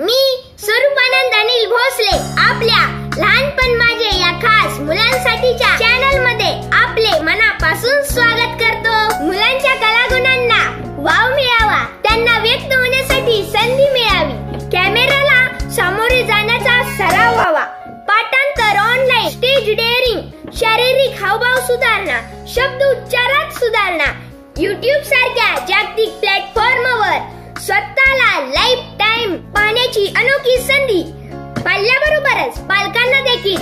मी स्वरूपानंद अनिल भोसले आपल्या लहानपण माझे या खास मुलांसाठीच्या चॅनलमध्ये आपले मनापासून स्वागत करतो. मुलांच्या कलागुणांना वाव मिळावा त्यांना व्यक्त होण्यासाठी संधी मिळावी. कॅमेराला सामोरे जाण्याचा सराव व्हावा. पाठांतर ऑनलाईन स्टेज डेअरिंग शारीरिक हावभाव सुधारणा शब्द उच्चारात सुधारणा. युट्यूब सारख्या जागतिक प्लॅटफॉर्मवर ही संधी पाल्याबरोबरच पालकांना देखील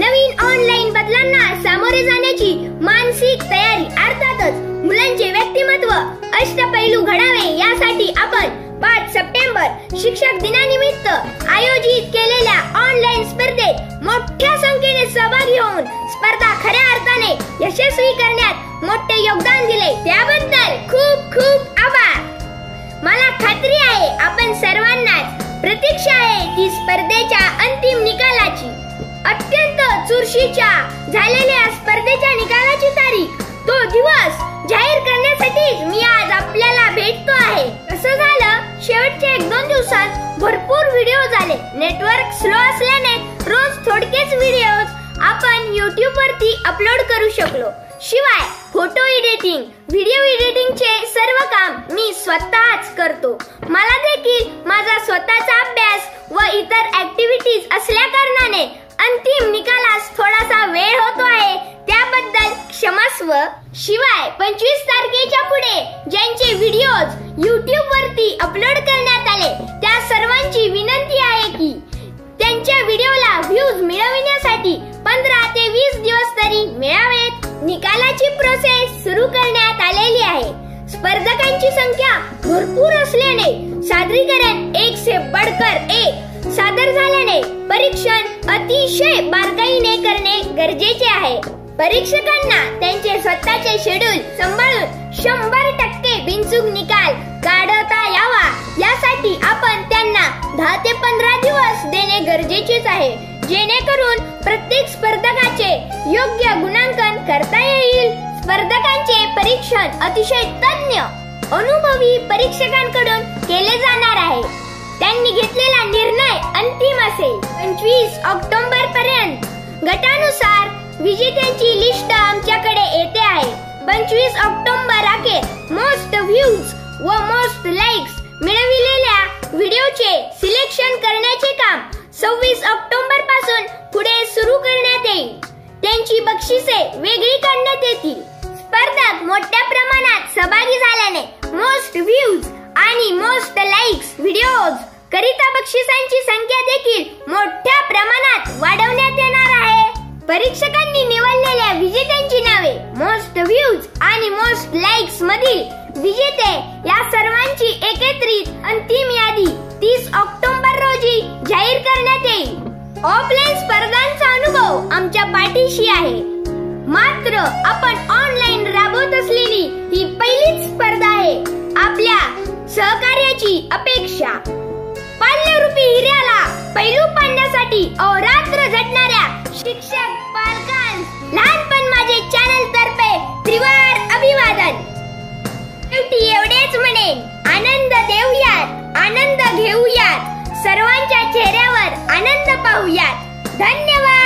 नवीन ऑनलाईन बदलांना सामोरे जाण्याची मानसिक तयारी अर्थातच मुलांचे व्यक्तिमत्व अष्टपैलू घडावे यासाठी आपण पाच सप्टेंबर शिक्षक दिनानिमित्त आयोजित केलेल्या ऑनलाईन स्पर्धेत मोठ्या संख्येने सहभागी होऊन स्पर्धा खऱ्या अर्थाने यशस्वी करण्यात मोठे योगदान दिले. त्याबद्दल खूप खूप आभार. मला खात्री आहे आपण सर्वांना प्रतीक्षा आहे ती स्पर्धेच्या अंतिम निकालाची अत्यंत चुरशीच्या झालेल्या स्पर्धेच्या निकालाची तारीख तो दिवस जाहीर करण्यासाठीच मी आज आपल्याला भेटतो आहे. असं झालं शेवटच्या एक दोन दिवसात भरपूर व्हिडिओ झाले. नेटवर्क स्लो असल्याने रोज थोडकेच व्हिडिओज आपण युट्यूब वरती अपलोड करू शकलो. शिवाय फोटो एडिटिंग व्हिडिओ एडिटिंगचे सर्व काम मी स्वतःच करतो. मला देखील माझा स्वतःचा अभ्यास व इतर ऍक्टिव्हिटीज असल्या कारणाने अंतिम निकालास थोडासा वेळ होतो आहे. त्याबद्दल क्षमस्व शिवाय पंचवीस तारखेच्या पुढे ज्यांचे व्हिडिओज युट्यूब वरती अपलोड करण्यात आले त्या सर्वांची विनंती आहे की त्यांच्या व्हिडिओला व्ह्यूज मिळविण्यासाठी पंधरा ते वीस दिवस तरी मिळावे. निकालाची प्रोसेस सुरू करण्यात आलेली आहे. स्पर्धकांची संख्या भरपूर असल्याने सादरीकरण एक से बढ़कर एक. सादर झाल्याने परीक्षण अतिशय बारकाईने करणे गरजेचे आहे. परीक्षकांना त्यांचे स्वतःचे शेड्यूल सांभाळून शंभर टक्के बिनचूक निकाल काढता यावा. यासाठी आपण त्यांना दहा ते पंधरा दिवस देणे गरजेचेच आहे. जेणेकरून प्रत्येक स्पर्धकाचे योग्य गुणांकन करता येईल. स्पर्धकांचे परीक्षण अतिशय तज्ञ अनुभवी परीक्षकांकडून केले जाणार आहे. त्यांनी घेतलेला निर्णय अंतिम असेल. पंचवीस ऑक्टोबर पर्यंत गटानुसार विजेत्यांची लिस्ट आमच्याकडे येते आहे. पंचवीस ऑक्टोबर अखेर मोस्ट व्ह्यूज व मोस्ट लाईक्स मिळविलेल्या व्हिडिओचे सिलेक्शन करण्याचे काम सव्वीस ऑक्टोबरपासून पुढे सुरू करण्यात येईल. त्यांची बक्षिसे वेगळी करण्यात येतील. स्पर्धक मोठ्या प्रमाणात सहभागी झाल्याने मोस्ट व्ह्यूज आणि मोस्ट लाईक्स व्हिडिओज करिता बक्षिसांची संख्या देखील मोठ्या प्रमाणात वाढवण्यात येणार आहे. परीक्षकांनी निवडलेल्या विजेत्यांची नावे मोस्ट व्ह्यूज आणि मोस्ट लाईक्स मधील विजेते या सर्वांची एकत्रित अंतिम यादी तीस ऑक्टोबर रोजी जाहीर करण्यात येईल. ऑफलाईन स्पर्धांचा अनुभव आमच्या पाठीशी आहे. मात्र आपण ऑनलाईन राबवत असलेली ही पहिलीच स्पर्धा आहे. आपल्या सहकार्याची अपेक्षा. पाल्यरूपी हिऱ्याला पैलू पाडण्यासाठी अहोरात्र झटणाऱ्या शिक्षक पालका पाहूयात धन्यवाद.